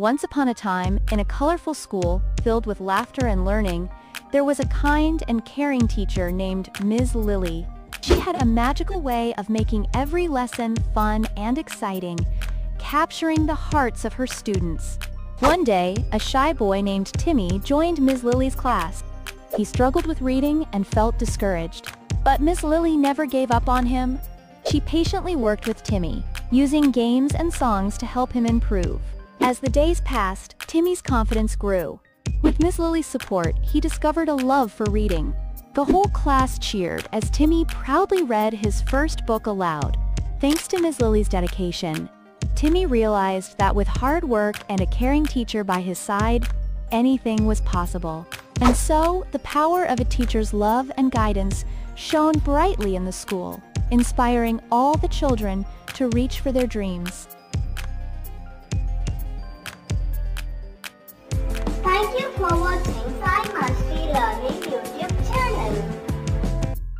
Once upon a time, in a colorful school filled with laughter and learning, there was a kind and caring teacher named Ms. Lily. She had a magical way of making every lesson fun and exciting, capturing the hearts of her students. One day, a shy boy named Timmy joined Ms. Lily's class. He struggled with reading and felt discouraged. But Ms. Lily never gave up on him. She patiently worked with Timmy, using games and songs to help him improve. As the days passed, Timmy's confidence grew. With Miss Lily's support, he discovered a love for reading. The whole class cheered as Timmy proudly read his first book aloud. Thanks to Miss Lily's dedication, Timmy realized that with hard work and a caring teacher by his side, anything was possible. And so, the power of a teacher's love and guidance shone brightly in the school, inspiring all the children to reach for their dreams.